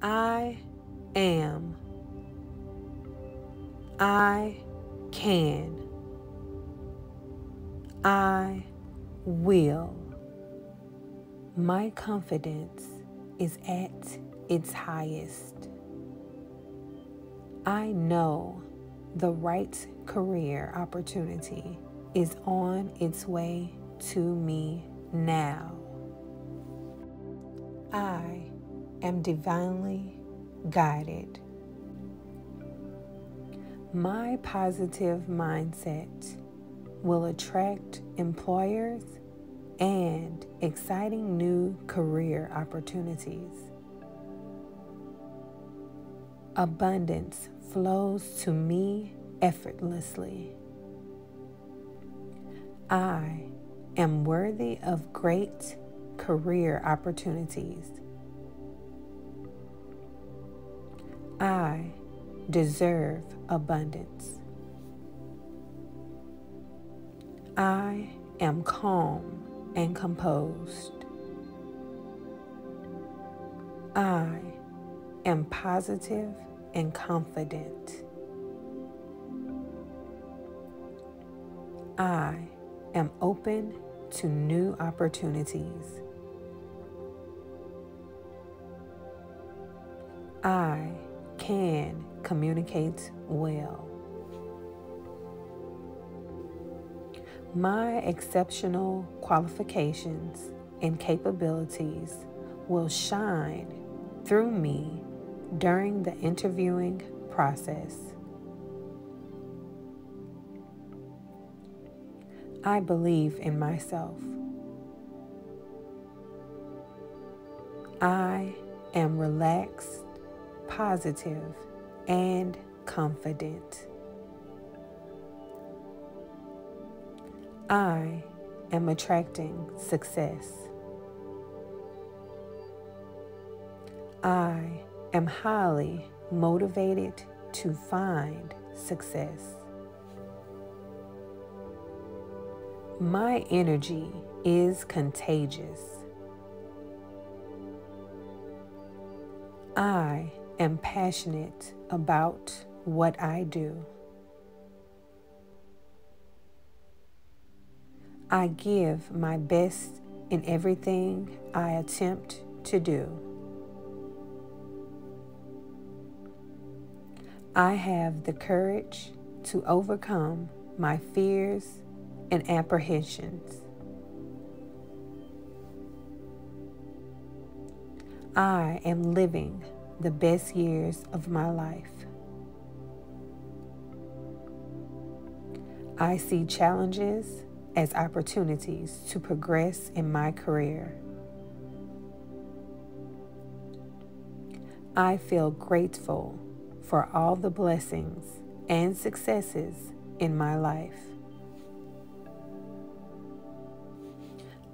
I am. I can. I will. My confidence is at its highest. I know the right career opportunity is on its way to me now. I am divinely guided. My positive mindset will attract employers and exciting new career opportunities. Abundance flows to me effortlessly. I am worthy of great career opportunities. I deserve abundance. I am calm and composed. I am positive and confident. I am open to new opportunities. I can communicate well. My exceptional qualifications and capabilities will shine through me during the interviewing process. I believe in myself. I am relaxed, positive, and confident. I am attracting success. I am highly motivated to find success. My energy is contagious. I am passionate about what I do. I give my best in everything I attempt to do. I have the courage to overcome my fears and apprehensions. I am living the best years of my life. I see challenges as opportunities to progress in my career. I feel grateful for all the blessings and successes in my life.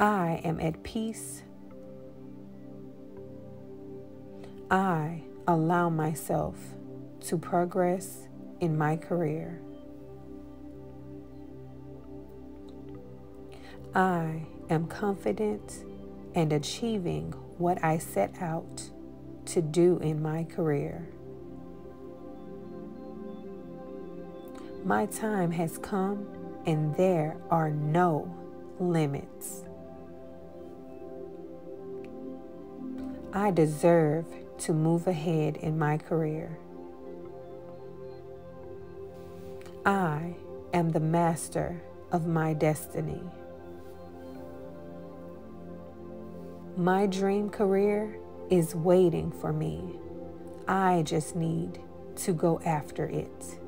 I am at peace. I allow myself to progress in my career. I am confident and achieving what I set out to do in my career. My time has come and there are no limits. I deserve to move ahead in my career. I am the master of my destiny. My dream career is waiting for me. I just need to go after it.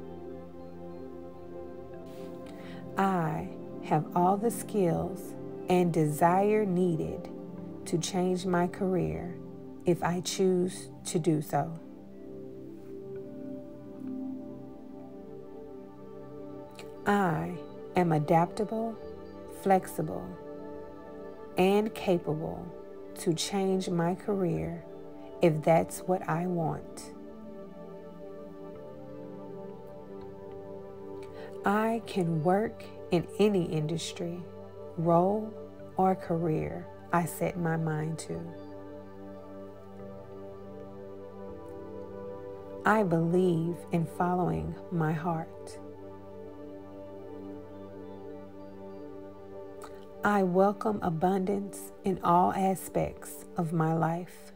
I have all the skills and desire needed to change my career if I choose to do so. I am adaptable, flexible, and capable to change my career if that's what I want. I can work in any industry, role, or career I set my mind to. I believe in following my heart. I welcome abundance in all aspects of my life.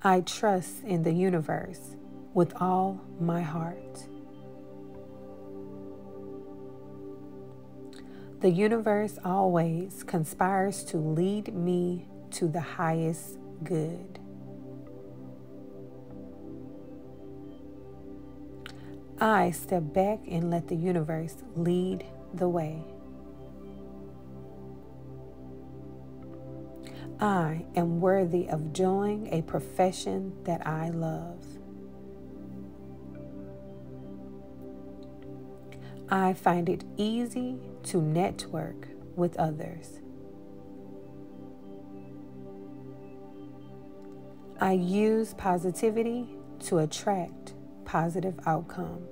I trust in the universe with all my heart. The universe always conspires to lead me to the highest good. I step back and let the universe lead the way. I am worthy of doing a profession that I love. I find it easy to network with others. I use positivity to attract positive outcomes.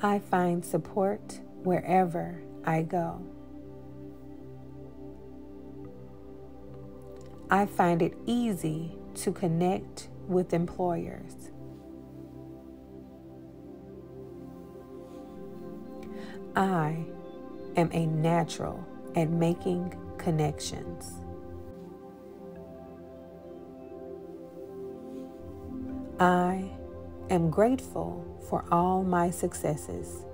I find support wherever I go. I find it easy to connect with employers. I am a natural at making connections. I am grateful for all my successes.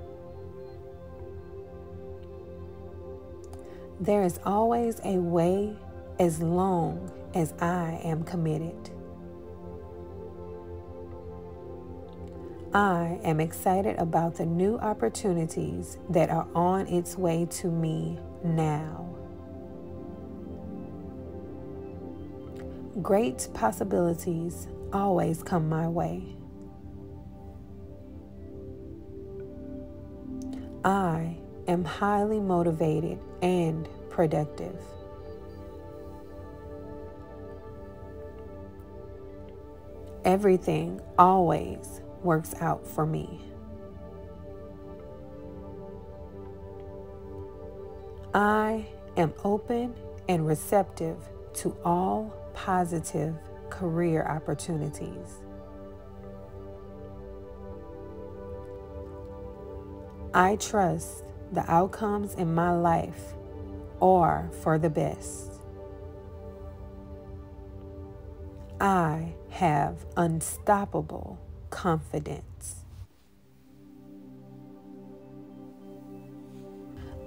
There is always a way as long as I am committed. I am excited about the new opportunities that are on its way to me now. Great possibilities always come my way. I am highly motivated and productive. Everything always works out for me. I am open and receptive to all positive career opportunities. I trust the outcomes in my life are for the best. I have unstoppable confidence.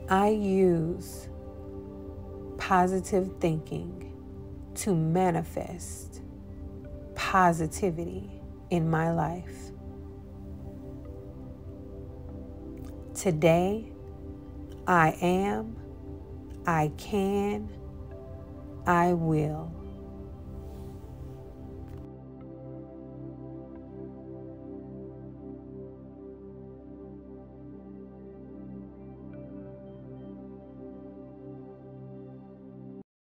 I use positive thinking to manifest positivity in my life. Today, I am, I can, I will.